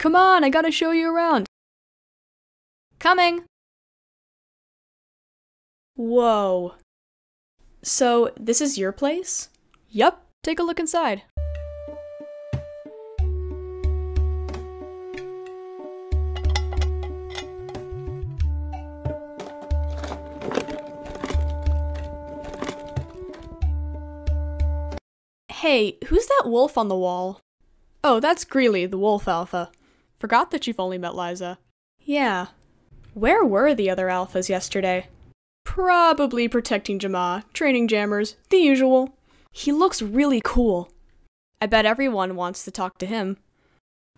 Come on, I gotta show you around. Coming! Whoa. So, this is your place? Yup, take a look inside. Hey, who's that wolf on the wall? Oh, that's Greely, the wolf alpha. Forgot that you've only met Liza. Yeah. Where were the other alphas yesterday? Probably protecting Jamaa, training jammers, the usual. He looks really cool. I bet everyone wants to talk to him.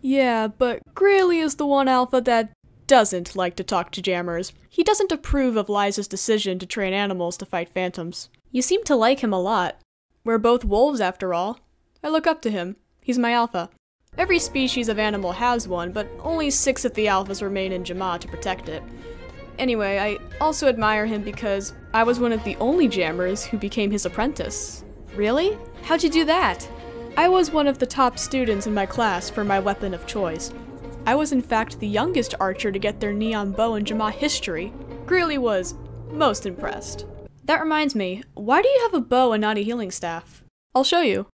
Yeah, but Greely is the one alpha that doesn't like to talk to jammers. He doesn't approve of Liza's decision to train animals to fight phantoms. You seem to like him a lot. We're both wolves after all. I look up to him. He's my alpha. Every species of animal has one, but only six of the alphas remain in Jamaa to protect it. Anyway, I also admire him because I was one of the only jammers who became his apprentice. Really? How'd you do that? I was one of the top students in my class for my weapon of choice. I was in fact the youngest archer to get their neon bow in Jamaa history. Greely was most impressed. That reminds me, why do you have a bow and not a healing staff? I'll show you.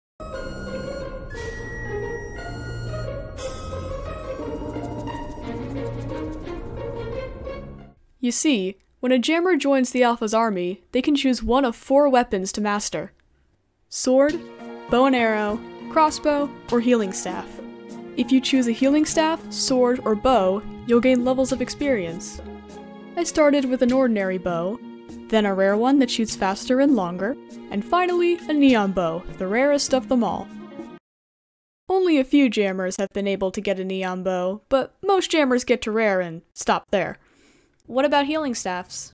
You see, when a jammer joins the Alpha's army, they can choose one of four weapons to master. Sword, bow and arrow, crossbow, or healing staff. If you choose a healing staff, sword, or bow, you'll gain levels of experience. I started with an ordinary bow, then a rare one that shoots faster and longer, and finally a neon bow, the rarest of them all. Only a few jammers have been able to get a neon bow, but most jammers get to rare and stop there. What about healing staffs?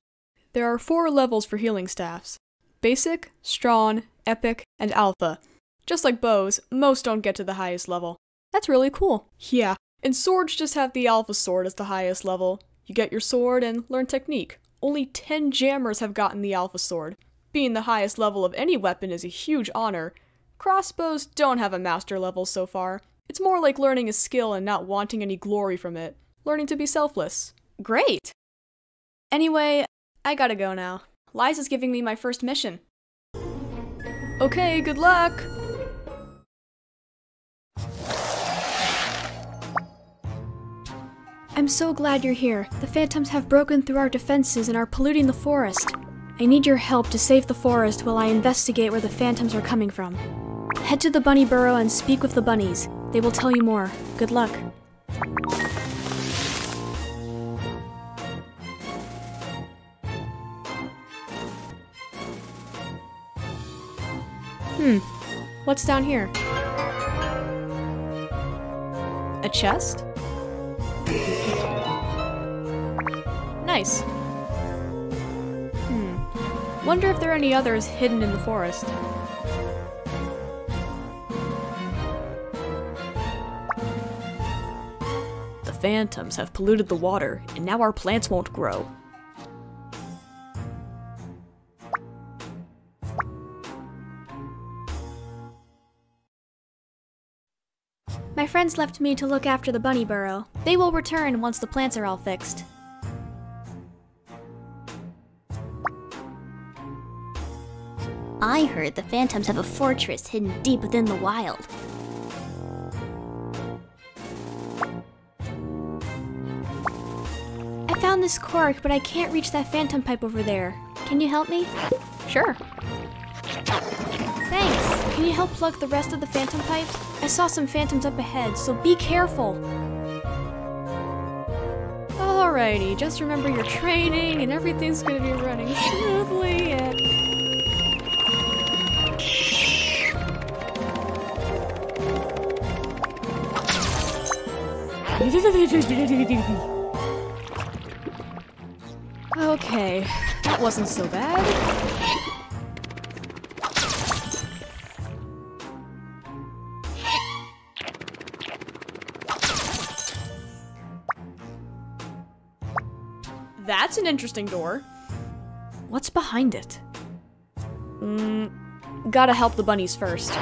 There are four levels for healing staffs. Basic, Strong, Epic, and Alpha. Just like bows, most don't get to the highest level. That's really cool. Yeah, and swords just have the Alpha sword as the highest level. You get your sword and learn technique. Only 10 jammers have gotten the Alpha sword. Being the highest level of any weapon is a huge honor. Crossbows don't have a master level so far. It's more like learning a skill and not wanting any glory from it. Learning to be selfless. Great! Anyway, I gotta go now. Liza's giving me my first mission. Okay, good luck! I'm so glad you're here. The phantoms have broken through our defenses and are polluting the forest. I need your help to save the forest while I investigate where the phantoms are coming from. Head to the bunny burrow and speak with the bunnies. They will tell you more. Good luck. Hmm. What's down here? A chest? Nice. Hmm. Wonder if there are any others hidden in the forest. The phantoms have polluted the water, and now our plants won't grow. Friends left me to look after the bunny burrow. They will return once the plants are all fixed. I heard the phantoms have a fortress hidden deep within the wild. I found this cork, but I can't reach that phantom pipe over there. Can you help me? Sure. Thanks. Can you help plug the rest of the phantom pipes? I saw some phantoms up ahead, so be careful. Alrighty, just remember your training and everything's gonna be running smoothly and... Okay, that wasn't so bad. That's an interesting door. What's behind it? Mm, gotta help the bunnies first.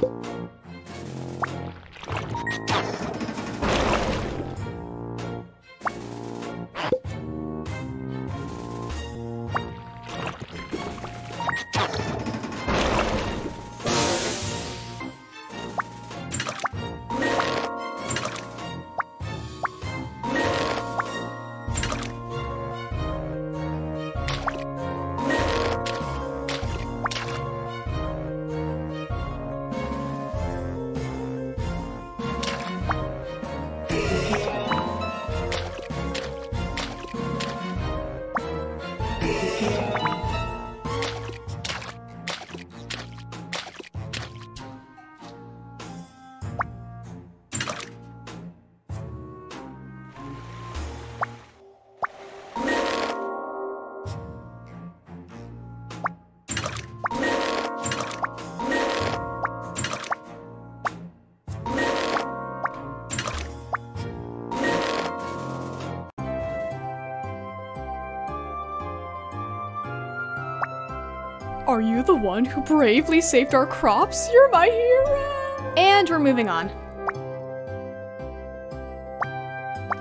Are you the one who bravely saved our crops? You're my hero! And we're moving on.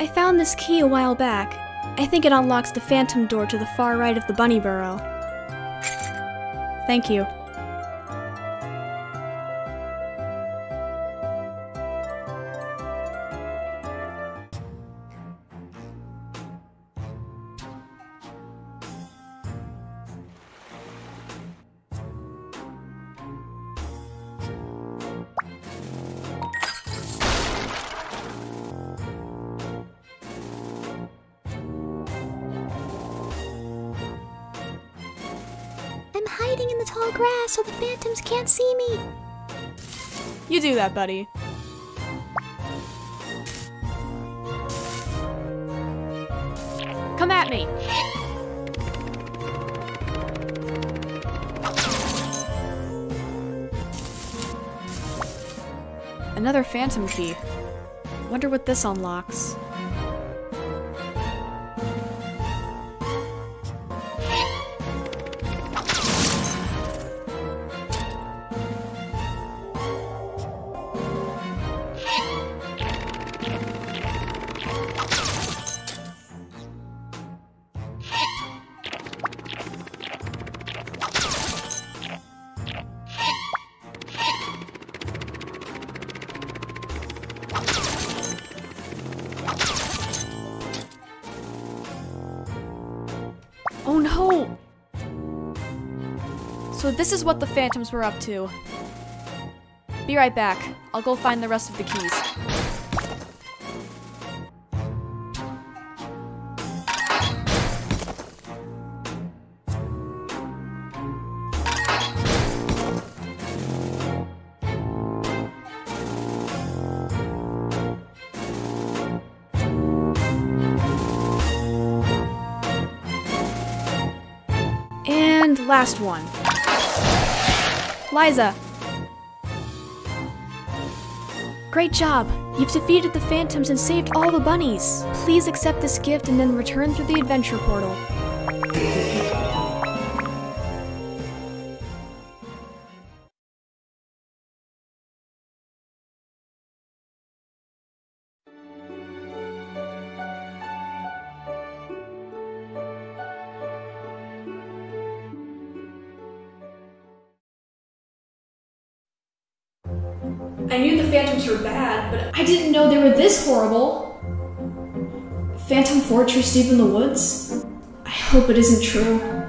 I found this key a while back. I think it unlocks the phantom door to the far right of the bunny burrow. Thank you. Tall grass so the phantoms can't see me. You do that, buddy. Come at me! Another phantom key. Wonder what this unlocks. Oh no! So this is what the phantoms were up to. Be right back. I'll go find the rest of the keys. And last one. Liza. Great job! You've defeated the phantoms and saved all the bunnies. Please accept this gift and then return through the adventure portal. I knew the phantoms were bad, but I didn't know they were this horrible. Phantom Fortress deep in the woods? I hope it isn't true.